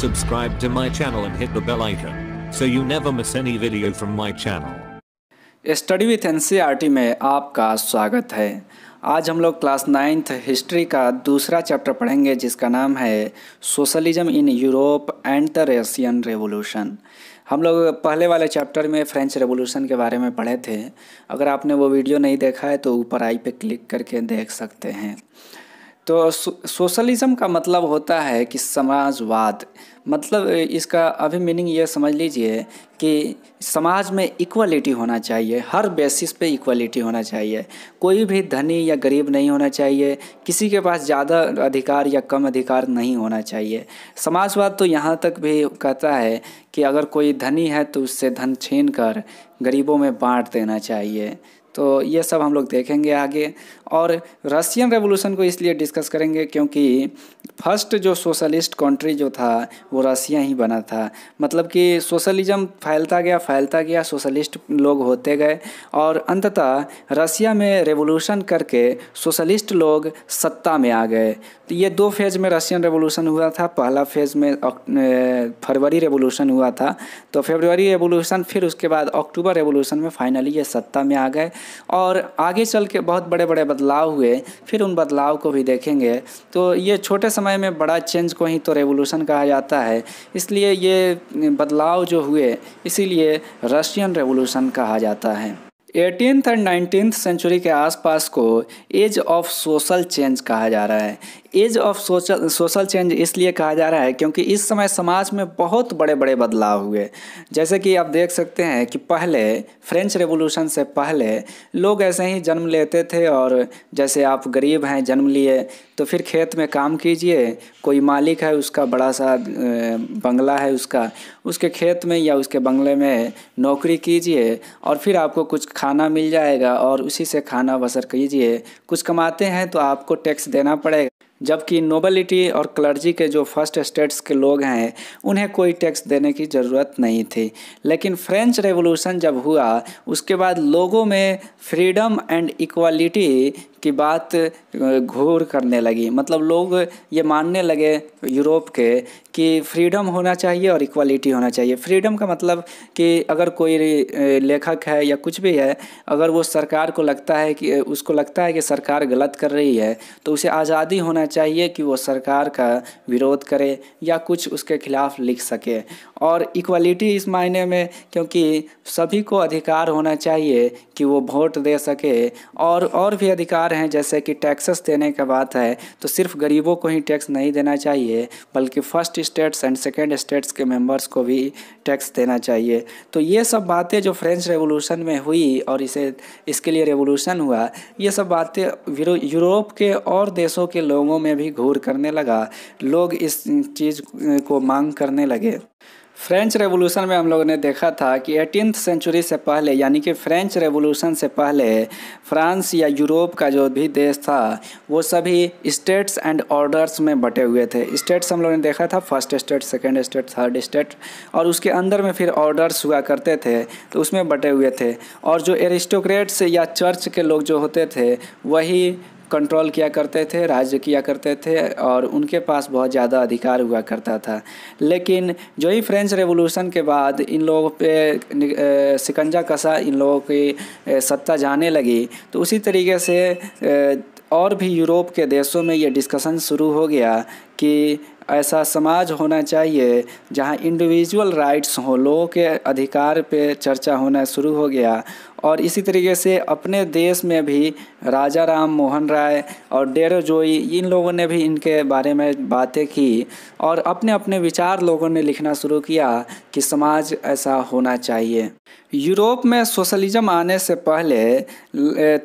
Subscribe to my channel and hit the bell icon, so you never miss any video from my channel. Study with N में आपका स्वागत है। आज हम लोग क्लास नाइन्थ हिस्ट्री का दूसरा चैप्टर पढ़ेंगे, जिसका नाम है socialism in Europe and the Russian revolution हम लोग पहले वाले चैप्टर में फ्रेंच रेवोल्यूशन के बारे में पढ़े थे। अगर आपने वो वीडियो नहीं देखा है तो ऊपर आई पे क्लिक करके देख सकते हैं। तो सोशलिज्म का मतलब होता है कि समाजवाद। मतलब इसका अभी मीनिंग यह समझ लीजिए कि समाज में इक्वालिटी होना चाहिए, हर बेसिस पे इक्वालिटी होना चाहिए। कोई भी धनी या गरीब नहीं होना चाहिए, किसी के पास ज़्यादा अधिकार या कम अधिकार नहीं होना चाहिए। समाजवाद तो यहाँ तक भी कहता है कि अगर कोई धनी है तो उससे धन छीन कर गरीबों में बांट देना चाहिए। तो ये सब हम लोग देखेंगे आगे। और रशियन रेवोल्यूशन को इसलिए डिस्कस करेंगे क्योंकि फ़र्स्ट जो सोशलिस्ट कंट्री जो था, वो रसिया ही बना था। मतलब कि सोशलिज्म फैलता गया फैलता गया सोशलिस्ट लोग होते गए। और अंततः रसिया में रेवोल्यूशन करके सोशलिस्ट लोग सत्ता में आ गए। तो ये दो फ़ेज़ में रशियन रेवोल्यूशन हुआ था। पहला फ़ेज़ में फरवरी रेवोल्यूशन हुआ था। तो फेबरवरी रेवोल्यूशन फिर उसके बाद अक्टूबर रेवोल्यूशन में फाइनली ये सत्ता में आ गए। और आगे चल के बहुत बड़े बड़े बदलाव हुए। फिर उन बदलाव को भी देखेंगे। तो ये छोटे समय में बड़ा चेंज को ही तो रेवोल्यूशन कहा जाता है। इसलिए ये बदलाव जो हुए, इसीलिए रशियन रेवोल्यूशन कहा जाता है। एटीनथ एंड नाइनटीन सेंचुरी के आसपास को एज ऑफ़ सोशल चेंज कहा जा रहा है। Age of social social change इसलिए कहा जा रहा है क्योंकि इस समय समाज में बहुत बड़े बड़े बदलाव हुए। जैसे कि आप देख सकते हैं कि पहले फ्रेंच रेवोल्यूशन से पहले लोग ऐसे ही जन्म लेते थे और जैसे आप गरीब हैं, जन्म लिए तो फिर खेत में काम कीजिए, कोई मालिक है उसका बड़ा सा बंगला है उसका उसके खेत में या उसके बंगले में नौकरी कीजिए और फिर आपको कुछ खाना मिल जाएगा और उसी से खाना बसर कीजिए। कुछ कमाते हैं तो आपको टैक्स देना पड़ेगा। जबकि नोबलिटी और क्लर्जी के जो फ़र्स्ट स्टेट्स के लोग हैं, उन्हें कोई टैक्स देने की ज़रूरत नहीं थी। लेकिन फ्रेंच रेवोल्यूशन जब हुआ, उसके बाद लोगों में फ्रीडम एंड इक्वालिटी की बात घोर करने लगी। मतलब लोग ये मानने लगे यूरोप के कि फ्रीडम होना चाहिए और इक्वालिटी होना चाहिए। फ्रीडम का मतलब कि अगर कोई लेखक है या कुछ भी है, अगर वो सरकार को लगता है कि उसको लगता है कि सरकार गलत कर रही है तो उसे आज़ादी होना चाहिए कि वो सरकार का विरोध करे या कुछ उसके खिलाफ लिख सके। और इक्वालिटी इस मायने में, क्योंकि सभी को अधिकार होना चाहिए कि वो वोट दे सके। और और भी अधिकार हैं, जैसे कि टैक्सेस देने का बात है तो सिर्फ़ गरीबों को ही टैक्स नहीं देना चाहिए, बल्कि first states and second states के मेंबर्स को भी टैक्स देना चाहिए। तो ये सब बातें जो फ्रेंच रेवोल्यूशन में हुई और इसे, इसके लिए रेवोल्यूशन हुआ, ये सब बातें यूरोप के और देशों के लोगों में भी घूर करने लगा। लोग इस चीज़ को मांग करने लगे। फ्रेंच रेवोल्यूशन में हम लोगों ने देखा था कि एटीन सेंचुरी से पहले, यानी कि फ्रेंच रेवोल्यूशन से पहले फ्रांस या यूरोप का जो भी देश था, वो सभी स्टेट्स एंड ऑर्डर्स में बटे हुए थे। स्टेट्स हम लोगों ने देखा था first state second state third state और उसके अंदर में फिर ऑर्डर्स हुआ करते थे तो उसमें बटे हुए थे। और जो एरिस्टोक्रेट्स या चर्च के लोग जो होते थे, वही कंट्रोल किया करते थे, राज्य किया करते थे और उनके पास बहुत ज़्यादा अधिकार हुआ करता था। लेकिन जो ही फ्रेंच रेवोल्यूशन के बाद इन लोगों पे सिकंजा कसा इन लोगों की सत्ता जाने लगी तो उसी तरीके से और भी यूरोप के देशों में ये डिस्कशन शुरू हो गया कि ऐसा समाज होना चाहिए जहाँ इंडिविजुअल राइट्स हों, लोगों के अधिकार पे चर्चा होना शुरू हो गया। और इसी तरीके से अपने देश में भी राजा राम मोहन राय और डेरो जोई, इन लोगों ने भी इनके बारे में बातें की और अपने अपने विचार लोगों ने लिखना शुरू किया कि समाज ऐसा होना चाहिए। यूरोप में सोशलिज्म आने से पहले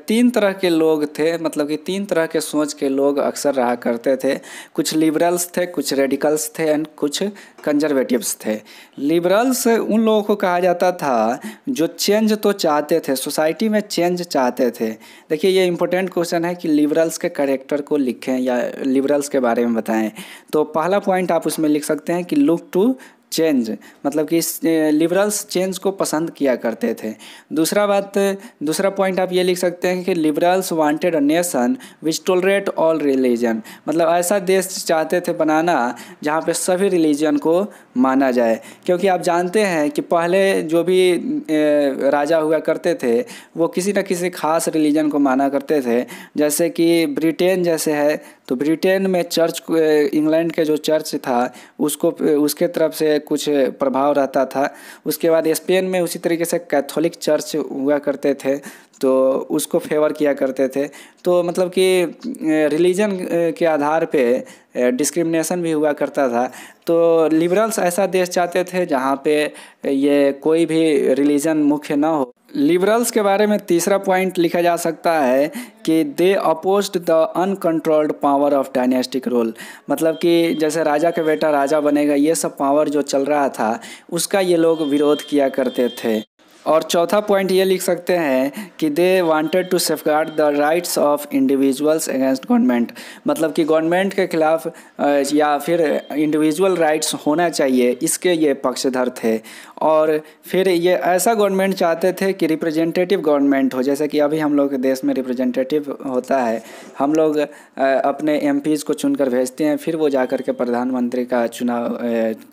तीन तरह के लोग थे मतलब कि तीन तरह के सोच के लोग अक्सर रहा करते थे। कुछ लिबरल्स थे, कुछ रेडिकल्स थे एंड कुछ कंजर्वेटिव्स थे। लिबरल्स उन लोगों को कहा जाता था, जो चेंज तो चाहते थे सोसाइटी में चेंज चाहते थे। देखिए, ये इंपॉर्टेंट क्वेश्चन है कि लिबरल्स के करेक्टर को लिखें या लिबरल्स के बारे में बताएँ। तो पहला पॉइंट आप उसमें लिख सकते हैं कि लुक टू चेंज मतलब कि लिबरल्स चेंज को पसंद किया करते थे। दूसरा बात, दूसरा पॉइंट आप ये लिख सकते हैं कि liberals wanted a nation which tolerate all religion मतलब ऐसा देश चाहते थे बनाना जहाँ पे सभी रिलीजन को माना जाए। क्योंकि आप जानते हैं कि पहले जो भी राजा हुआ करते थे, वो किसी न किसी खास रिलीजन को माना करते थे। जैसे कि ब्रिटेन जैसे है तो ब्रिटेन में चर्च इंग्लैंड के जो चर्च था, उसको, उसके तरफ़ से कुछ प्रभाव रहता था। उसके बाद स्पेन में उसी तरीके से कैथोलिक चर्च हुआ करते थे। तो उसको फेवर किया करते थे। तो मतलब कि रिलीजन के आधार पे डिस्क्रिमिनेशन भी हुआ करता था। तो लिबरल्स ऐसा देश चाहते थे जहाँ पे ये कोई भी रिलीजन मुख्य ना हो। लिबरल्स के बारे में तीसरा पॉइंट लिखा जा सकता है कि they opposed the uncontrolled power of dynastic rule मतलब कि जैसे राजा के बेटा राजा बनेगा, ये सब पावर जो चल रहा था, उसका ये लोग विरोध किया करते थे। और चौथा पॉइंट ये लिख सकते हैं कि they wanted to safeguard the rights of individuals against government मतलब कि गवर्नमेंट के खिलाफ या फिर इंडिविजुअल राइट्स होना चाहिए, इसके ये पक्षधर थे। और फिर ये ऐसा गवर्नमेंट चाहते थे कि रिप्रेजेंटेटिव गवर्नमेंट हो। जैसे कि अभी हम लोग के देश में रिप्रेजेंटेटिव होता है। हम लोग अपने एम को चुनकर भेजते हैं, फिर वो जा के प्रधानमंत्री का चुनाव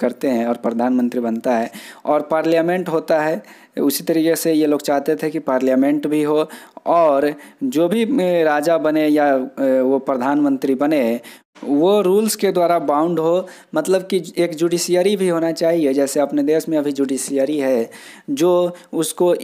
करते हैं और प्रधानमंत्री बनता है। और पार्लियामेंट होता है उसी तरीके से ये लोग चाहते थे कि पार्लियामेंट भी हो और जो भी राजा बने या वो प्रधानमंत्री बने, वो रूल्स के द्वारा बाउंड हो। मतलब कि एक जुडिशियरी भी होना चाहिए। जैसे अपने देश में अभी जुडिशियरी है, जो उसको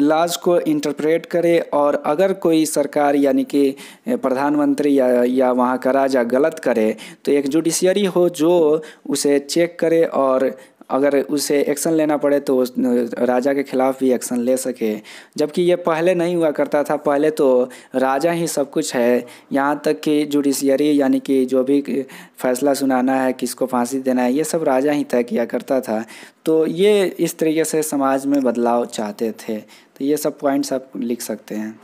लॉज को इंटरप्रेट करे और अगर कोई सरकार यानी कि प्रधानमंत्री या या वहाँ का राजा गलत करे तो एक जुडिशियरी हो जो उसे चेक करे और अगर उसे एक्शन लेना पड़े तो उस, राजा के खिलाफ भी एक्शन ले सके। जबकि ये पहले नहीं हुआ करता था। पहले तो राजा ही सब कुछ है। यहाँ तक कि जुडिशियरी यानी कि जो भी फैसला सुनाना है, किसको फांसी देना है, ये सब राजा ही तय किया करता था। तो ये इस तरीके से समाज में बदलाव चाहते थे। तो ये सब पॉइंट्स आप लिख सकते हैं।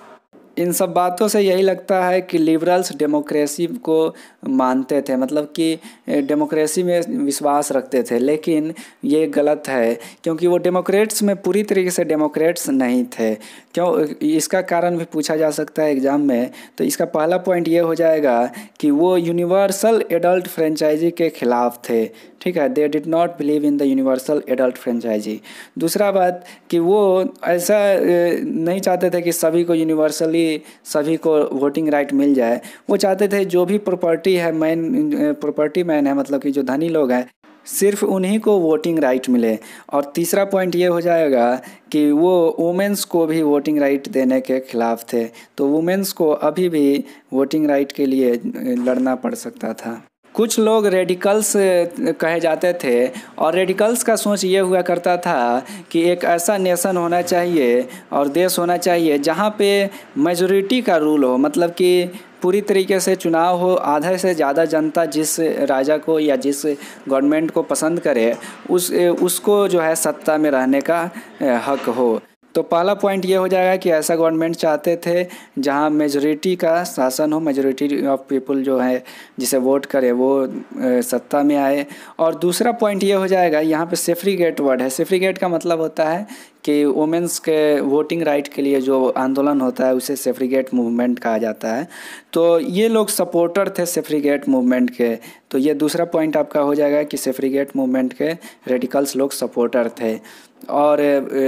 इन सब बातों से यही लगता है कि लिबरल्स डेमोक्रेसी को मानते थे मतलब कि डेमोक्रेसी में विश्वास रखते थे, लेकिन ये गलत है, क्योंकि वो डेमोक्रेट्स में पूरी तरीके से डेमोक्रेट्स नहीं थे। क्यों, इसका कारण भी पूछा जा सकता है एग्ज़ाम में। तो इसका पहला पॉइंट ये हो जाएगा कि वो यूनिवर्सल एडल्ट फ्रेंचाइजी के ख़िलाफ़ थे। ठीक है they did not believe in the universal adult franchise दूसरा बात कि वो ऐसा नहीं चाहते थे कि सभी को यूनिवर्सली सभी को वोटिंग राइट मिल जाए। वो चाहते थे जो भी प्रॉपर्टी है मैन प्रॉपर्टी मैन है मतलब कि जो धनी लोग हैं, सिर्फ़ उन्हीं को वोटिंग राइट मिले। और तीसरा पॉइंट ये हो जाएगा कि वो वुमेंस को भी वोटिंग राइट देने के खिलाफ थे तो वुमेंस को अभी भी वोटिंग राइट के लिए लड़ना पड़ सकता था। कुछ लोग रेडिकल्स कहे जाते थे और रेडिकल्स का सोच ये हुआ करता था कि एक ऐसा नेशन होना चाहिए और देश होना चाहिए जहाँ पे मेजोरिटी का रूल हो मतलब कि पूरी तरीके से चुनाव हो, आधे से ज़्यादा जनता जिस राजा को या जिस गवर्नमेंट को पसंद करे, उस उसको जो है सत्ता में रहने का हक हो। तो पहला पॉइंट ये हो जाएगा कि ऐसा गवर्नमेंट चाहते थे, जहाँ मेजोरिटी का शासन हो मेजोरिटी ऑफ़ पीपल जो है, जिसे वोट करे, वो सत्ता में आए। और दूसरा पॉइंट ये हो जाएगा, यहाँ पे सेफ्रीगेट वर्ड है। सेफ्रीगेट का मतलब होता है कि वुमेंस के वोटिंग राइट के लिए जो आंदोलन होता है, उसे सेफ्रीगेट मूवमेंट कहा जाता है। तो ये लोग सपोर्टर थे सेफ्रीगेट मूवमेंट के। तो ये दूसरा पॉइंट आपका हो जाएगा कि सेफ्रीगेट मूवमेंट के रेडिकल्स लोग सपोर्टर थे। और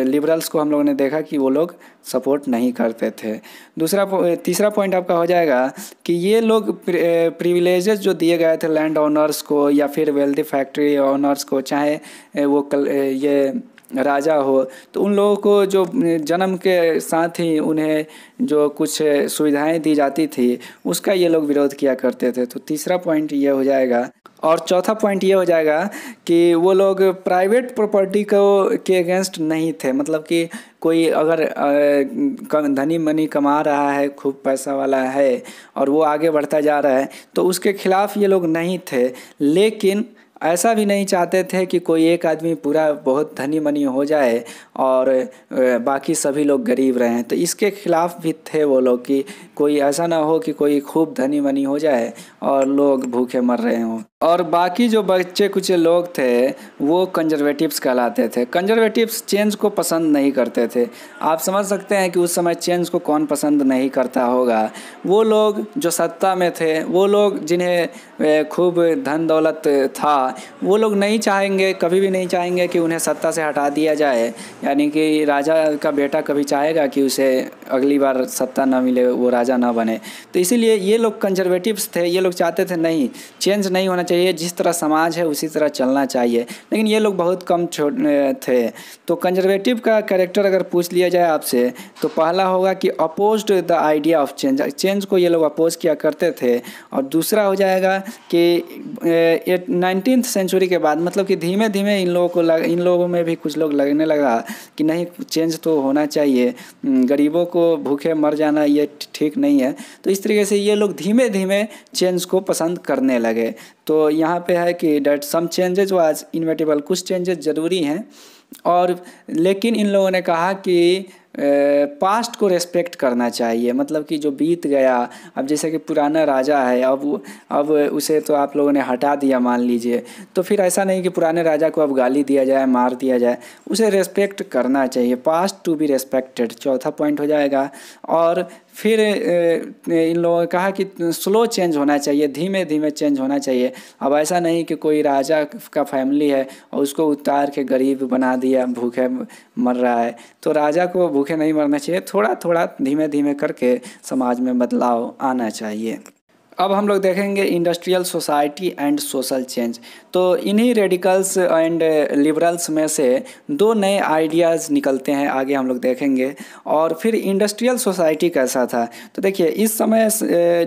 लिबरल्स को हम लोगों ने देखा कि वो लोग सपोर्ट नहीं करते थे। दूसरा तीसरा पॉइंट आपका हो जाएगा कि ये लोग प्रिविलेजेस जो दिए गए थे लैंड ओनर्स को या फिर वेल्दी फैक्ट्री ओनर्स को, चाहे वो कल ये राजा हो तो उन लोगों को जो जन्म के साथ ही उन्हें जो कुछ सुविधाएँ दी जाती थी, उसका ये लोग विरोध किया करते थे। तो तीसरा पॉइंट ये हो जाएगा और चौथा पॉइंट ये हो जाएगा कि वो लोग प्राइवेट प्रॉपर्टी को के अगेंस्ट नहीं थे। मतलब कि कोई अगर धनी मनी कमा रहा है, खूब पैसा वाला है और वो आगे बढ़ता जा रहा है तो उसके खिलाफ़ ये लोग नहीं थे। लेकिन ऐसा भी नहीं चाहते थे कि कोई एक आदमी पूरा बहुत धनी मनी हो जाए और बाकी सभी लोग गरीब रहें। तो इसके खिलाफ़ भी थे वो लोग कि कोई ऐसा ना हो कि कोई खूब धनी वनी हो जाए और लोग भूखे मर रहे हों। और बाकी जो बच्चे कुछ लोग थे, वो कंजर्वेटिव्स कहलाते थे। कंजर्वेटिव्स चेंज को पसंद नहीं करते थे। आप समझ सकते हैं कि उस समय चेंज को कौन पसंद नहीं करता होगा। वो लोग जो सत्ता में थे, वो लोग जिन्हें खूब धन दौलत था, वो लोग नहीं चाहेंगे, कभी भी नहीं चाहेंगे कि उन्हें सत्ता से हटा दिया जाए। यानी कि राजा का बेटा कभी चाहेगा कि उसे अगली बार सत्ता ना मिले, वो राजा ना बने। तो इसीलिए ये लोग कंजर्वेटिव्स थे, ये लोग चाहते थे नहीं चेंज नहीं होना चाहिए, जिस तरह समाज है उसी तरह चलना चाहिए। लेकिन ये लोग बहुत कम थे। तो कंजर्वेटिव का कैरेक्टर अगर पूछ लिया जाए आपसे तो पहला होगा कि oppose the idea of change change को ये लोग अपोज किया करते थे। और दूसरा हो जाएगा कि नाइनटीन सेंचुरी के बाद मतलब कि धीमे धीमे इन लोगों को लग, इन लोगों में भी कुछ लोग लगने लगा कि नहीं चेंज तो होना चाहिए। गरीबों को भूखे मर जाना, ये ठीक नहीं है तो इस तरीके से ये लोग धीमे धीमे चेंज को पसंद करने लगे। तो यहाँ पे है कि that some changes was inevitable कुछ चेंजेस ज़रूरी हैं। और लेकिन इन लोगों ने कहा कि पास्ट को रेस्पेक्ट करना चाहिए। मतलब कि जो बीत गया, अब जैसे कि पुराना राजा है, अब अब उसे तो आप लोगों ने हटा दिया मान लीजिए। तो फिर ऐसा नहीं कि पुराने राजा को अब गाली दिया जाए, मार दिया जाए। उसे रेस्पेक्ट करना चाहिए। पास्ट टू बी रेस्पेक्टेड चौथा पॉइंट हो जाएगा। और फिर इन लोगों ने कहा कि स्लो चेंज होना चाहिए। धीमे धीमे चेंज होना चाहिए। अब ऐसा नहीं कि कोई राजा का फैमिली है और उसको उतार के गरीब बना दिया, भूखे मर रहा है। तो राजा को भूखे नहीं मरना चाहिए थोड़ा थोड़ा धीमे धीमे करके समाज में बदलाव आना चाहिए। अब हम लोग देखेंगे industrial society and social change तो इन्हीं रेडिकल्स एंड लिबरल्स में से दो नए आइडियाज़ निकलते हैं, आगे हम लोग देखेंगे। और फिर इंडस्ट्रियल सोसाइटी कैसा था? तो देखिए, इस समय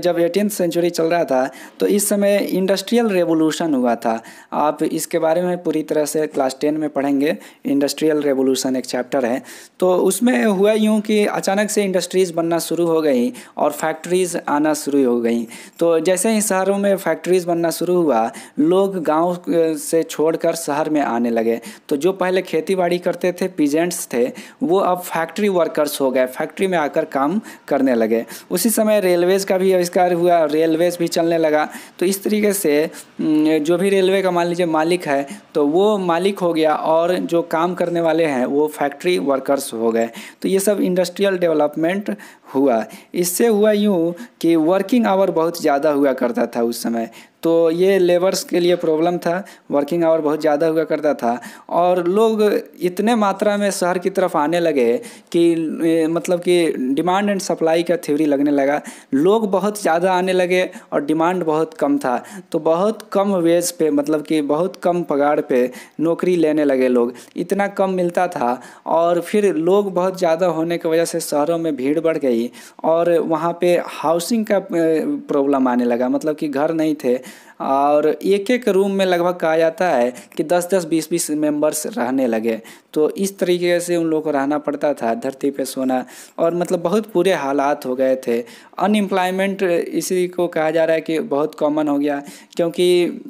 जब एटीन सेंचुरी चल रहा था तो इस समय इंडस्ट्रियल रेवोल्यूशन हुआ था। आप इसके बारे में पूरी तरह से क्लास टेन में पढ़ेंगे। इंडस्ट्रियल रेवोल्यूशन एक चैप्टर है। तो उसमें हुआ यूँ कि अचानक से इंडस्ट्रीज़ बनना शुरू हो गई और फैक्ट्रीज़ आना शुरू हो गई। तो जैसे ही शहरों में फैक्ट्रीज़ बनना शुरू हुआ, लोग गाँव से छोड़कर शहर में आने लगे। तो जो पहले खेती बाड़ी करते थे, पीजेंट्स थे, वो अब फैक्ट्री वर्कर्स हो गए, फैक्ट्री में आकर काम करने लगे। उसी समय रेलवेज़ का भी आविष्कार हुआ, रेलवेज़ भी चलने लगा। तो इस तरीके से जो भी रेलवे का मान लीजिए मालिक है तो वो मालिक हो गया और जो काम करने वाले हैं, वो फैक्ट्री वर्कर्स हो गए। तो ये सब इंडस्ट्रियल डेवलपमेंट हुआ। इससे हुआ यूँ कि वर्किंग आवर बहुत ज़्यादा हुआ करता था उस समय। तो ये लेबर्स के लिए प्रॉब्लम था वर्किंग आवर बहुत ज़्यादा हुआ करता था और लोग इतने मात्रा में शहर की तरफ़ आने लगे कि मतलब कि डिमांड एंड सप्लाई का थ्योरी लगने लगा। लोग बहुत ज़्यादा आने लगे और डिमांड बहुत कम था। तो बहुत कम वेज पे मतलब कि बहुत कम पगार पे नौकरी लेने लगे लोग। इतना कम मिलता था और फिर लोग बहुत ज़्यादा होने की वजह से शहरों में भीड़ बढ़ गई और वहाँ पे हाउसिंग का प्रॉब्लम आने लगा। मतलब कि घर नहीं थे और एक एक रूम में लगभग कहा जाता है कि दस दस, बीस बीस मेंबर्स रहने लगे। तो इस तरीके से उन लोगों को रहना पड़ता था, धरती पे सोना। और मतलब बहुत बुरे हालात हो गए थे। अनएम्प्लॉयमेंट इसी को कहा जा रहा है कि बहुत कॉमन हो गया, क्योंकि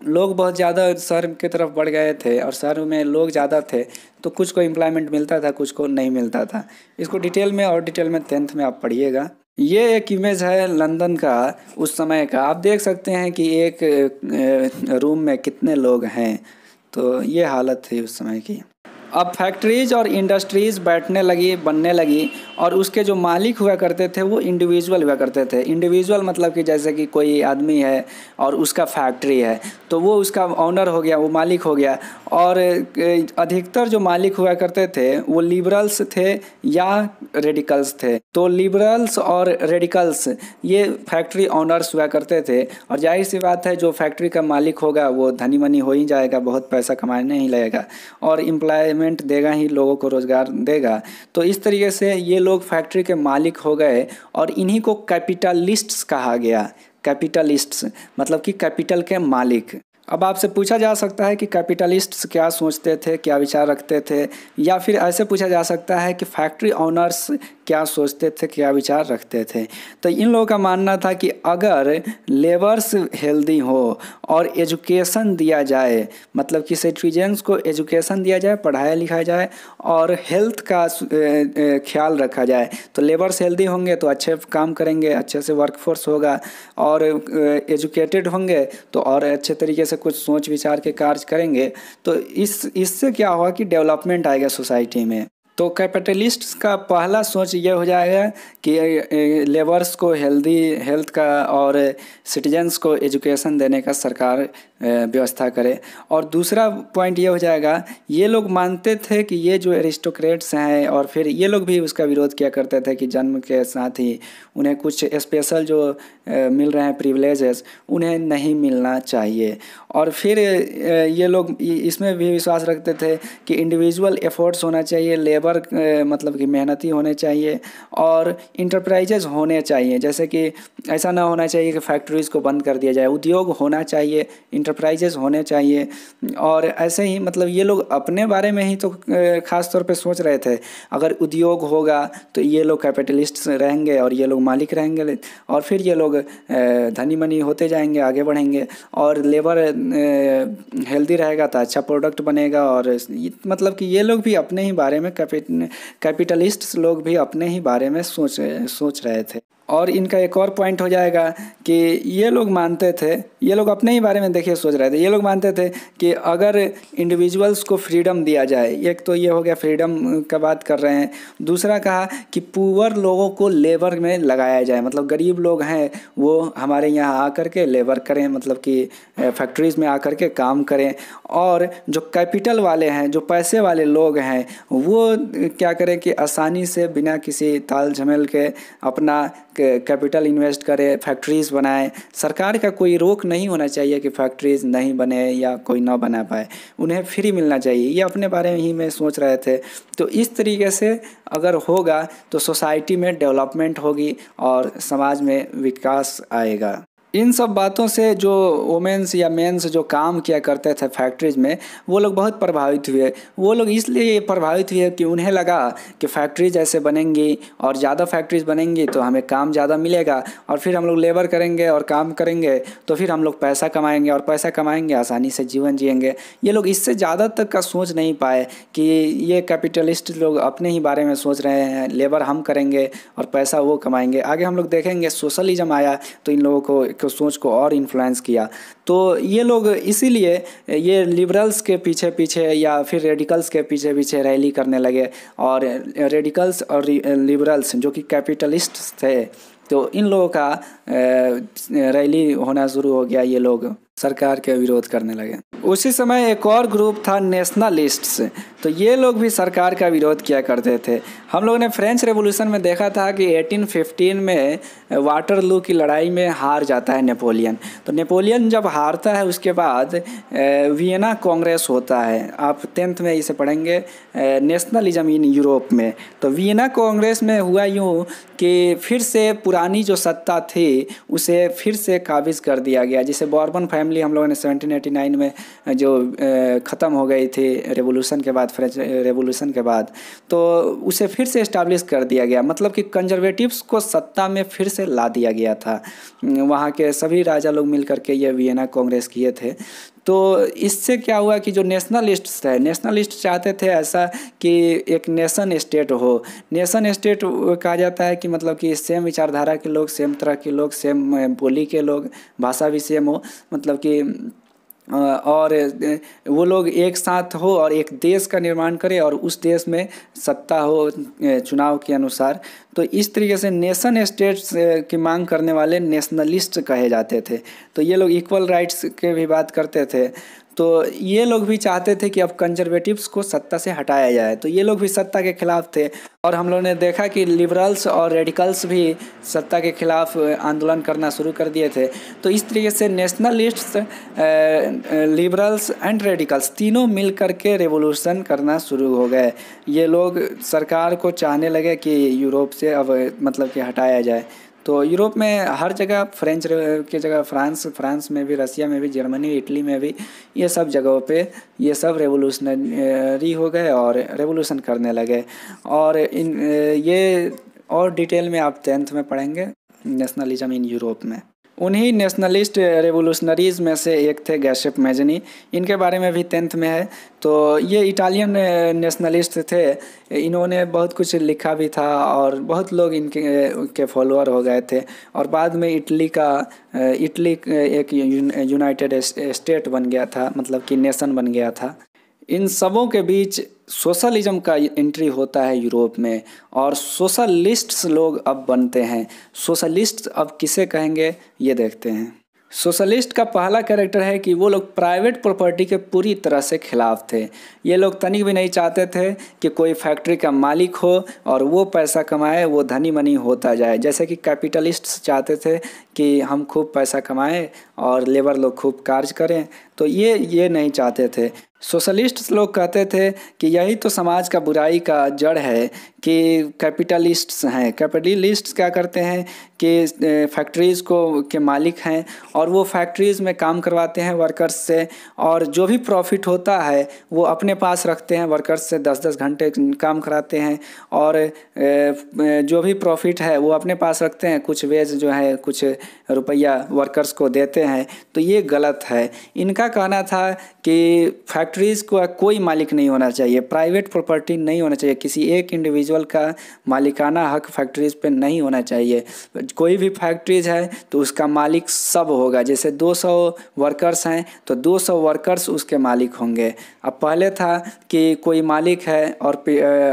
लोग बहुत ज़्यादा शहर की तरफ़ बढ़ गए थे और शहर में लोग ज़्यादा थे तो कुछ को एम्प्लॉयमेंट मिलता था, कुछ को नहीं मिलता था। इसको डिटेल में और डिटेल में टेंथ में आप पढ़िएगा। ये एक इमेज है लंदन का, उस समय का। आप देख सकते हैं कि एक रूम में कितने लोग हैं। तो ये हालत थी उस समय की। अब फैक्ट्रीज और इंडस्ट्रीज़ बैठने लगी, बनने लगी और उसके जो मालिक हुआ करते थे, वो इंडिविजुअल हुआ करते थे। इंडिविजुअल मतलब कि जैसे कि कोई आदमी है और उसका फैक्ट्री है तो वो उसका ऑनर हो गया, वो मालिक हो गया और अधिकतर जो मालिक हुआ करते थे, वो लिबरल्स थे या रेडिकल्स थे। तो लिबरल्स और रेडिकल्स ये फैक्ट्री ऑनर्स हुआ करते थे और ज़ाहिर सी बात है, जो फैक्ट्री का मालिक होगा, वो धनी मनी हो ही जाएगा, बहुत पैसा कमाने ही लगेगा और एम्प्लॉयमेंट देगा ही, लोगों को रोज़गार देगा। तो इस तरीके से ये लोग फैक्ट्री के मालिक हो गए और इन्हीं को कैपिटलिस्ट्स कहा गया। कैपिटलिस्ट्स मतलब कि कैपिटल के मालिक। अब आपसे पूछा जा सकता है कि कैपिटलिस्ट्स क्या सोचते थे, क्या विचार रखते थे, या फिर ऐसे पूछा जा सकता है कि फैक्ट्री ओनर्स क्या सोचते थे, क्या विचार रखते थे। तो इन लोगों का मानना था कि अगर लेबर्स हेल्दी हो और एजुकेशन दिया जाए मतलब कि सिटीजन्स को एजुकेशन दिया जाए, पढ़ाया लिखाया जाए और हेल्थ का ख्याल रखा जाए तो लेबर्स हेल्दी होंगे तो अच्छे काम करेंगे, अच्छे से वर्कफोर्स होगा और एजुकेटेड होंगे तो और अच्छे तरीके से कुछ सोच विचार के कार्य करेंगे। तो इस, इससे क्या होगा कि डेवलपमेंट आएगा सोसाइटी में। तो कैपिटलिस्ट का पहला सोच ये हो जाएगा कि लेबर्स को हेल्दी, हेल्थ का और सिटीजन्स को एजुकेशन देने का सरकार व्यवस्था करें। और दूसरा पॉइंट ये हो जाएगा, ये लोग मानते थे कि ये जो एरिस्टोक्रेट्स हैं और फिर ये लोग भी उसका विरोध किया करते थे कि जन्म के साथ ही उन्हें कुछ स्पेशल जो मिल रहे हैं प्रिवलेजेस उन्हें नहीं मिलना चाहिए। और फिर ये लोग इसमें भी विश्वास रखते थे कि इंडिविजुअल एफर्ट्स होना चाहिए लेबर मतलब कि मेहनती होने चाहिए और इंटरप्राइजेज होने चाहिए। जैसे कि ऐसा ना होना चाहिए कि फैक्ट्रीज़ को बंद कर दिया जाए, उद्योग होना चाहिए इंटरप्राइजेज होने चाहिए। और ऐसे ही मतलब ये लोग अपने बारे में ही तो ख़ास तौर पे सोच रहे थे। अगर उद्योग होगा तो ये लोग कैपिटलिस्ट रहेंगे और ये लोग मालिक रहेंगे। और फिर ये लोग धनी मनी होते जाएँगे, आगे बढ़ेंगे। और लेबर हेल्दी रहेगा तो अच्छा प्रोडक्ट बनेगा। और मतलब कि ये लोग भी अपने ही बारे में कैपिटलिस्ट लोग भी अपने ही बारे में सोच सोच रहे थे। और इनका एक और पॉइंट हो जाएगा कि ये लोग मानते थे, ये लोग अपने ही बारे में देखिए सोच रहे थे, ये लोग मानते थे कि अगर इंडिविजुअल्स को फ्रीडम दिया जाए, एक तो ये हो गया फ्रीडम का बात कर रहे हैं, दूसरा कहा कि पुअर लोगों को लेबर में लगाया जाए मतलब गरीब लोग हैं, वो हमारे यहाँ आकर के लेबर करें मतलब कि फैक्ट्रीज़ में आकर के काम करें, और जो कैपिटल वाले हैं, जो पैसे वाले लोग हैं, वो क्या करें कि आसानी से बिना किसी ताल झमेल के अपना कैपिटल इन्वेस्ट करे फैक्ट्रीज़ बनाए। सरकार का कोई रोक नहीं होना चाहिए कि फैक्ट्रीज़ नहीं बने या कोई ना बना पाए। उन्हें फ्री मिलना चाहिए। ये अपने बारे में ही मैं सोच रहे थे। तो इस तरीके से अगर होगा तो सोसाइटी में डेवलपमेंट होगी और समाज में विकास आएगा। इन सब बातों से जो वोमेंस या मेंस जो काम किया करते थे फैक्ट्रीज में, वो लोग बहुत प्रभावित हुए। वो लोग इसलिए प्रभावित हुए कि उन्हें लगा कि फैक्ट्रीज ऐसे बनेंगी और ज़्यादा फैक्ट्रीज बनेंगी तो हमें काम ज़्यादा मिलेगा और फिर हम लोग लेबर करेंगे और काम करेंगे तो फिर हम लोग पैसा कमाएँगे और पैसा कमाएँगे, आसानी से जीवन जिएँगे। ये लोग इससे ज़्यादा तक का सोच नहीं पाए कि ये कैपिटलिस्ट लोग अपने ही बारे में सोच रहे हैं लेबर हम करेंगे और पैसा वो कमाएँगे। आगे हम लोग देखेंगे सोशलिज्म आया तो इन लोगों को को सोच को और इन्फ्लुएंस किया। तो ये लोग इसीलिए ये लिबरल्स के पीछे पीछे या फिर रेडिकल्स के पीछे पीछे रैली करने लगे और रेडिकल्स और लिबरल्स जो कि कैपिटलिस्ट थे तो इन लोगों का रैली होना शुरू हो गया ये लोग। सरकार के विरोध करने लगे। उसी समय एक और ग्रुप था नेशनलिस्ट्स। तो ये लोग भी सरकार का विरोध किया करते थे। हम लोगों ने फ्रेंच रेवोल्यूशन में देखा था कि 1815 में वाटर लू की लड़ाई में हार जाता है नेपोलियन। तो नेपोलियन जब हारता है, उसके बाद वियना कांग्रेस होता है। आप टेंथ में इसे पढ़ेंगे नेशनलिज्म इन यूरोप में। तो वियना कांग्रेस में हुआ यूँ कि फिर से पुरानी जो सत्ता थी, उसे फिर से काबिज कर दिया गया, जिसे बॉर्बन फैमिली हम लोगों ने 1789 में जो ख़त्म हो गई थी रेवोल्यूशन के बाद फ्रेंच रेवोल्यूशन के बाद तो उसे फिर से इस्टाब्लिश कर दिया गया। मतलब कि कंजर्वेटिव्स को सत्ता में फिर से ला दिया गया था। वहाँ के सभी राजा लोग मिल करके ये वियना कांग्रेस किए थे। तो इससे क्या हुआ कि जो नेशनलिस्ट थे नेशनलिस्ट चाहते थे ऐसा कि एक नेशन स्टेट हो। नेशन स्टेट कहा जाता है कि मतलब कि सेम विचारधारा के लोग सेम तरह के लोग सेम बोली के लोग, भाषा भी सेम हो मतलब कि और वो लोग एक साथ हो और एक देश का निर्माण करें और उस देश में सत्ता हो चुनाव के अनुसार। तो इस तरीके से नेशन स्टेट्स की मांग करने वाले नेशनलिस्ट कहे जाते थे। तो ये लोग इक्वल राइट्स के भी बात करते थे। तो ये लोग भी चाहते थे कि अब कंजर्वेटिव्स को सत्ता से हटाया जाए। तो ये लोग भी सत्ता के खिलाफ थे। और हम लोगों ने देखा कि लिबरल्स और रेडिकल्स भी सत्ता के खिलाफ आंदोलन करना शुरू कर दिए थे। तो इस तरीके से नेशनलिस्ट्स लिबरल्स एंड रेडिकल्स तीनों मिल कर के रेवोल्यूशन करना शुरू हो गए। ये लोग सरकार को चाहने लगे कि यूरोप से अब मतलब कि हटाया जाए। तो यूरोप में हर जगह फ्रेंच की जगह फ्रांस फ्रांस में भी, रसिया में भी, जर्मनी, इटली में भी ये सब जगहों पे ये सब रेवोल्यूशनरी हो गए और रेवोल्यूशन करने लगे। और इन, ये और डिटेल में आप टेंथ में पढ़ेंगे, नेशनलिज्म इन यूरोप में। उन्हीं नेशनलिस्ट रेवोल्यूशनरीज में से एक थे गैशेप मैजनी इनके बारे में भी टेंथ में है। तो ये इटालियन नेशनलिस्ट थे। इन्होंने बहुत कुछ लिखा भी था और बहुत लोग इनके, के फॉलोअर हो गए थे। और बाद में इटली का इटली एक यूनाइटेड स्टेट बन गया था। मतलब कि नेशन बन गया था। इन सबों के बीच सोशलिज्म का एंट्री होता है यूरोप में और सोशलिस्ट्स लोग अब बनते हैं। सोशलिस्ट अब किसे कहेंगे? ये देखते हैं। सोशलिस्ट का पहला कैरेक्टर है कि वो लोग प्राइवेट प्रॉपर्टी के पूरी तरह से खिलाफ थे। ये लोग तनिक भी नहीं चाहते थे कि कोई फैक्ट्री का मालिक हो और वो पैसा कमाए, वो धनी मनी होता जाए। जैसे कि कैपिटलिस्ट चाहते थे कि हम खूब पैसा कमाएँ और लेबर लोग खूब कार्य करें तो ये ये नहीं चाहते थे। सोशलिस्ट लोग कहते थे कि यही तो समाज का बुराई का जड़ है कि कैपिटलिस्ट्स हैं। कैपिटलिस्ट्स क्या करते हैं कि फैक्ट्रीज़ को, के मालिक हैं और वो फैक्ट्रीज़ में काम करवाते हैं वर्कर्स से और जो भी प्रॉफिट होता है, वो अपने पास रखते हैं। वर्कर्स से दस दस घंटे काम कराते हैं और जो भी प्रॉफिट है, वो अपने पास रखते हैं। कुछ वेज जो है, कुछ रुपया वर्कर्स को देते हैं। तो ये गलत है। इनका कहना था कि फैक्ट्रीज़ को कोई मालिक नहीं होना चाहिए। प्राइवेट प्रॉपर्टी नहीं होना चाहिए। किसी एक इंडिविजुअल का मालिकाना हक फैक्ट्रीज़ पे नहीं होना चाहिए। कोई भी फैक्ट्रीज है तो उसका मालिक सब होगा। जैसे 200 वर्कर्स हैं तो 200 वर्कर्स उसके मालिक होंगे। अब पहले था कि कोई मालिक है और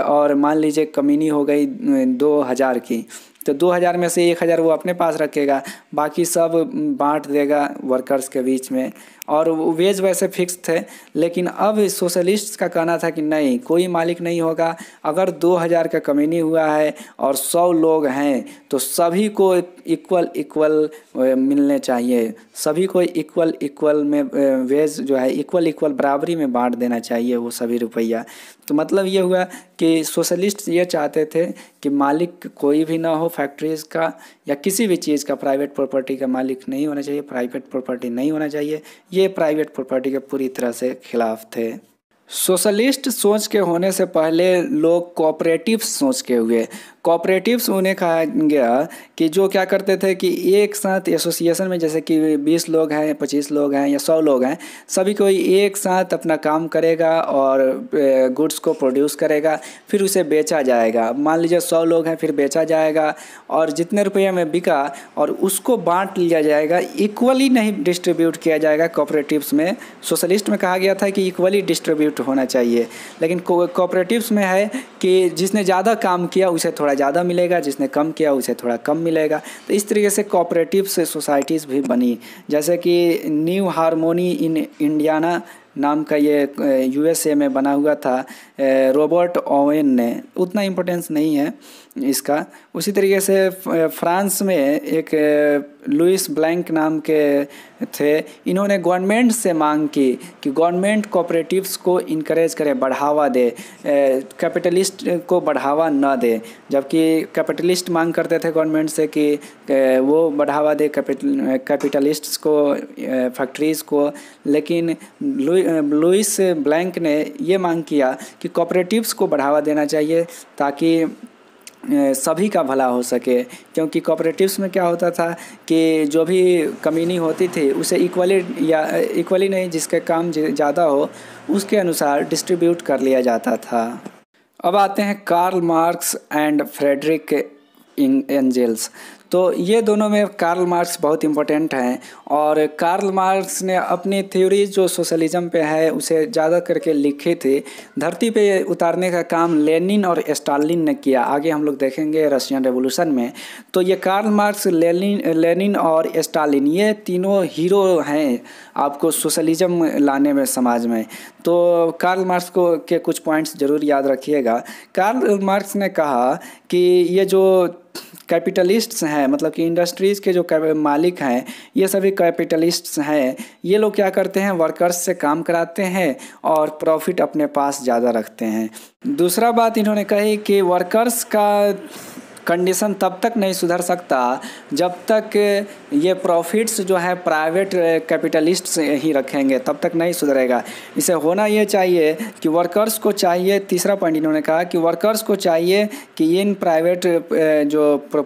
और मान लीजिए कमीनी हो गई दो हज़ार की तो दो हज़ार में से एक हज़ार वो अपने पास रखेगा। बाकी सब बांट देगा वर्कर्स के बीच में। और वेज वैसे फिक्स थे, लेकिन अब सोशलिस्ट का कहना था कि नहीं, कोई मालिक नहीं होगा। अगर दो हज़ार का कमीनी हुआ है और सौ लोग हैं तो सभी को इक्वल इक्वल मिलने चाहिए। सभी को इक्वल इक्वल में वेज जो है इक्वल इक्वल बराबरी में बांट देना चाहिए वो सभी रुपया। तो मतलब ये हुआ कि सोशलिस्ट ये चाहते थे कि मालिक कोई भी ना हो फैक्ट्रीज़ का या किसी भी चीज़ का, प्राइवेट प्रॉपर्टी का मालिक नहीं होना चाहिए। प्राइवेट प्रॉपर्टी नहीं होना चाहिए। ये प्राइवेट प्रॉपर्टी के पूरी तरह से खिलाफ थे। सोशलिस्ट सोच के होने से पहले लोग कोऑपरेटिव सोच के हुए। कोऑपरेटिव्स उन्हें कहा गया कि जो क्या करते थे कि एक साथ एसोसिएशन में, जैसे कि 20 लोग हैं 25 लोग हैं या 100 लोग हैं, सभी कोई एक साथ अपना काम करेगा और गुड्स को प्रोड्यूस करेगा, फिर उसे बेचा जाएगा। मान लीजिए 100 लोग हैं, फिर बेचा जाएगा और जितने रुपये में बिका और उसको बांट लिया जाएगा इक्वली नहीं डिस्ट्रीब्यूट किया जाएगा कोऑपरेटिव्स में। सोशलिस्ट में कहा गया था कि इक्वली डिस्ट्रीब्यूट होना चाहिए। लेकिन कोऑपरेटिव्स में है कि जिसने ज़्यादा काम किया, उसे थोड़ा थोड़ा ज़्यादा मिलेगा, जिसने कम किया उसे थोड़ा कम मिलेगा। तो इस तरीके से कोऑपरेटिव से सोसाइटीज़ भी बनी। जैसे कि न्यू हारमोनी इन इंडियाना नाम का ये यूएसए में बना हुआ था रॉबर्ट ओवेन ने। उतना इम्पोर्टेंस नहीं है। इसका। उसी तरीके से फ्रांस में एक लुइस ब्लैंक नाम के थे। इन्होंने गवर्नमेंट से मांग की कि गवर्नमेंट कोऑपरेटिव्स को इनक्रेज करे, बढ़ावा दे कैपिटलिस्ट को बढ़ावा ना दे। जबकि कैपिटलिस्ट मांग करते थे गवर्नमेंट से कि वो बढ़ावा दे कैपिटलिस्ट्स को फैक्ट्रीज़ को। लेकिन लुइस ब्लैंक ने ये मांग किया कि कोऑपरेटिव्स को बढ़ावा देना चाहिए ताकि सभी का भला हो सके, क्योंकि कॉपरेटिव्स में क्या होता था कि जो भी कमीनी होती थी, उसे इक्वली या इक्वली नहीं जिसके काम ज़्यादा हो, उसके अनुसार डिस्ट्रीब्यूट कर लिया जाता था। अब आते हैं Karl Marx and Frederick Engels तो ये दोनों में कार्ल मार्क्स बहुत इम्पोर्टेंट हैं और कार्ल मार्क्स ने अपनी थ्योरीज जो सोशलिज्म पे है, उसे ज़्यादा करके लिखे थे। धरती पे उतारने का काम लेनिन और स्टालिन ने किया। आगे हम लोग देखेंगे रशियन रेवोल्यूशन में। तो ये कार्ल मार्क्स लेनिन लेनिन और स्टालिन ये तीनों हीरो हैं आपको सोशलिज्म लाने में, समाज में। तो कार्ल मार्क्स को के कुछ पॉइंट्स ज़रूर याद रखिएगा। कार्ल मार्क्स ने कहा कि ये जो कैपिटलिस्ट्स हैं मतलब कि इंडस्ट्रीज़ के जो मालिक हैं, ये सभी कैपिटलिस्ट्स हैं। ये लोग क्या करते हैं? वर्कर्स से काम कराते हैं और प्रॉफिट अपने पास ज़्यादा रखते हैं। दूसरा बात इन्होंने कही कि वर्कर्स का कंडीशन तब तक नहीं सुधर सकता जब तक ये प्रॉफिट्स जो है प्राइवेट कैपिटलिस्ट ही रखेंगे, तब तक नहीं सुधरेगा। इसे होना ये चाहिए कि वर्कर्स को चाहिए, तीसरा पॉइंट इन्होंने कहा कि वर्कर्स को चाहिए कि इन प्राइवेट जो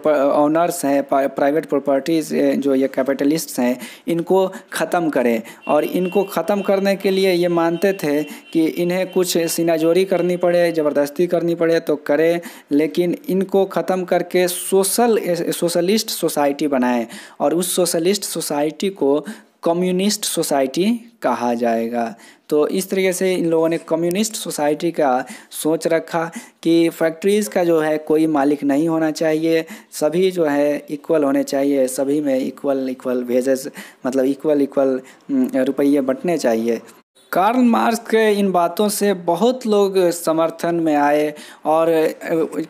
ऑनर्स हैं प्राइवेट प्रॉपर्टीज़ जो ये कैपिटलिस्ट हैं, इनको ख़त्म करें। और इनको ख़त्म करने के लिए ये मानते थे कि इन्हें कुछ सीनाजोरी करनी पड़े, ज़बरदस्ती करनी पड़े तो करें, लेकिन इनको ख़त्म करके सोशल, सोशलिस्ट सोसाइटी बनाएँ और उस सोशलिस्ट सोसाइटी को कम्युनिस्ट सोसाइटी कहा जाएगा। तो इस तरीके से इन लोगों ने कम्युनिस्ट सोसाइटी का सोच रखा कि फैक्ट्रीज़ का जो है कोई मालिक नहीं होना चाहिए, सभी जो है इक्वल होने चाहिए, सभी में इक्वल इक्वल वेजेस मतलब इक्वल इक्वल रुपये बंटने चाहिए। कार्ल मार्क्स के इन बातों से बहुत लोग समर्थन में आए और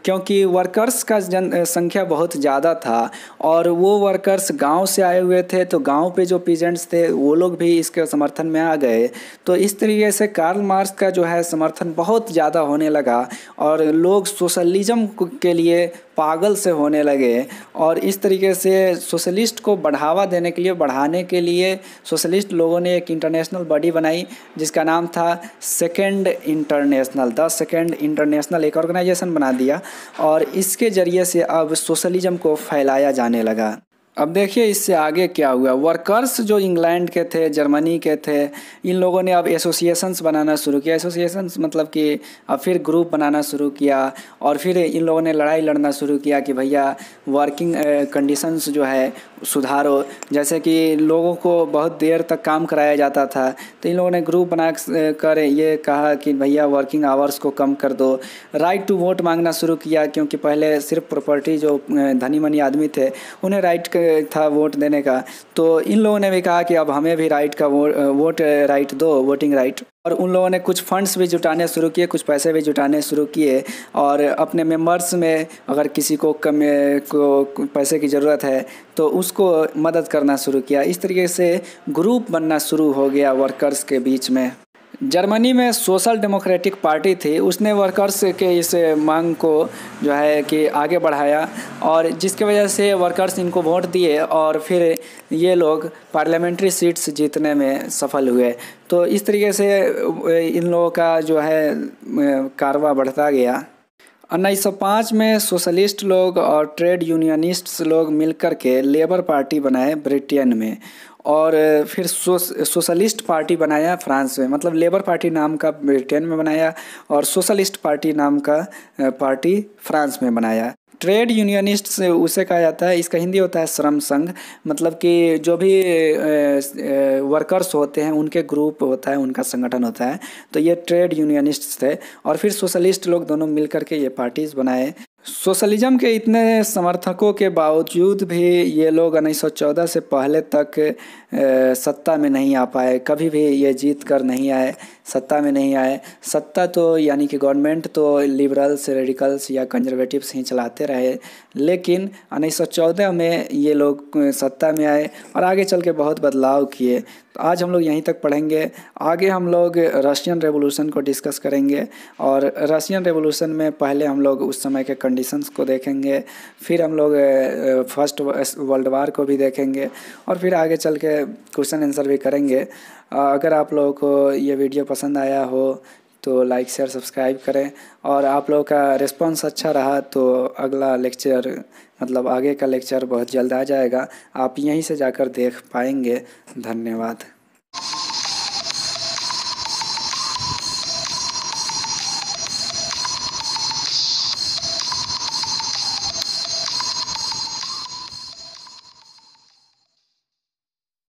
क्योंकि वर्कर्स का जन संख्या बहुत ज़्यादा था और वो वर्कर्स गाँव से आए हुए थे तो गाँव पे जो पीजेंट्स थे, वो लोग भी इसके समर्थन में आ गए। तो इस तरीके से कार्ल मार्क्स का जो है समर्थन बहुत ज़्यादा होने लगा और लोग सोशलिज्म के लिए पागल से होने लगे और इस तरीके से सोशलिस्ट को बढ़ावा देने के लिए, बढ़ाने के लिए सोशलिस्ट लोगों ने एक इंटरनेशनल बॉडी बनाई जिसका नाम था second international, the second international एक ऑर्गेनाइजेशन बना दिया और इसके ज़रिए से अब सोशलिज़म को फैलाया जाने लगा। अब देखिए इससे आगे क्या हुआ? वर्कर्स जो इंग्लैंड के थे जर्मनी के थे, इन लोगों ने अब एसोसिएशंस बनाना शुरू किया। एसोसिएशंस मतलब कि अब फिर ग्रुप बनाना शुरू किया और फिर इन लोगों ने लड़ाई लड़ना शुरू किया कि भैया वर्किंग कंडीशंस जो है, सुधारो। जैसे कि लोगों को बहुत देर तक काम कराया जाता था तो इन लोगों ने ग्रुप बना कर ये कहा कि भैया वर्किंग आवर्स को कम कर दो। राइट टू वोट मांगना शुरू किया, क्योंकि पहले सिर्फ़ प्रॉपर्टी जो धनी मनी आदमी थे, उन्हें राइट था वोट देने का। तो इन लोगों ने भी कहा कि अब हमें भी राइट का वोट वोट राइट दो वोटिंग राइट और उन लोगों ने कुछ फंड्स भी जुटाने शुरू किए, कुछ पैसे भी जुटाने शुरू किए। और अपने मेंबर्स में अगर किसी को कम को पैसे की ज़रूरत है तो उसको मदद करना शुरू किया। इस तरीके से ग्रुप बनना शुरू हो गया वर्कर्स के बीच में। जर्मनी में सोशल डेमोक्रेटिक पार्टी थी। उसने वर्कर्स के इस मांग को जो है कि आगे बढ़ाया और जिसकी वजह से वर्कर्स इनको वोट दिए और फिर ये लोग पार्लियामेंट्री सीट्स जीतने में सफल हुए। तो इस तरीके से इन लोगों का जो है कारवा बढ़ता गया। उन्नीस सौ पाँच में सोशलिस्ट लोग और ट्रेड यूनियनिस्ट्स लोग मिलकर के लेबर पार्टी बनाए ब्रिटेन में। और फिर सोशलिस्ट पार्टी बनाया फ्रांस में मतलब लेबर पार्टी नाम का ब्रिटेन में बनाया और सोशलिस्ट पार्टी नाम का पार्टी फ्रांस में बनाया। ट्रेड यूनियनिस्ट से उसे कहा जाता है, इसका हिंदी होता है श्रम संघ मतलब कि जो भी वर्कर्स होते हैं, उनके ग्रुप होता है, उनका संगठन होता है तो ये ट्रेड यूनियनिस्ट थे और फिर सोशलिस्ट लोग दोनों मिल करके ये पार्टीज़ बनाए। सोशलिज्म के इतने समर्थकों के बावजूद भी ये लोग उन्नीस सौ चौदह से पहले तक सत्ता में नहीं आ पाए। कभी भी ये जीत कर नहीं आए, सत्ता में नहीं आए। सत्ता तो यानी कि गवर्नमेंट तो लिबरल्स, रेडिकल्स या कंजर्वेटिव्स ही चलाते रहे। लेकिन उन्नीस सौ चौदह में ये लोग सत्ता में आए और आगे चल के बहुत बदलाव किए। तो आज हम लोग यहीं तक पढ़ेंगे। आगे हम लोग रशियन रेवोल्यूशन को डिस्कस करेंगे और रशियन रेवोल्यूशन में पहले हम लोग उस समय के कंडीशंस को देखेंगे, फिर हम लोग फ़र्स्ट वर्ल्ड वार को भी देखेंगे और फिर आगे चल के क्वेश्चन आंसर भी करेंगे। अगर आप लोगों को ये वीडियो पसंद आया हो तो लाइक शेयर सब्सक्राइब करें और आप लोगों का रिस्पांस अच्छा रहा तो अगला लेक्चर मतलब आगे का लेक्चर बहुत जल्द आ जाएगा। आप यहीं से जाकर देख पाएँगे। धन्यवाद।